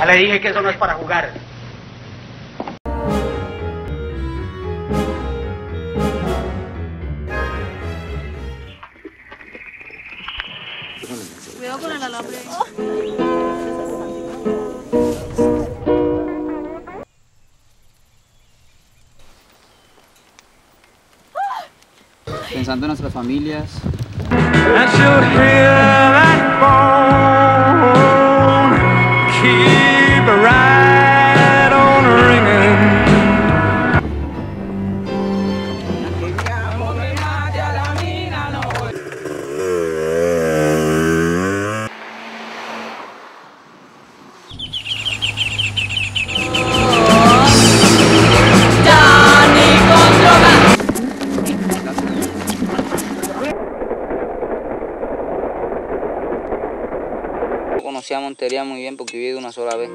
Ya le dije que eso no es para jugar. Cuidado con el alambre. Pensando en nuestras familias. I should hear that phone Yo conocí a Montería muy bien porque viví de una sola vez.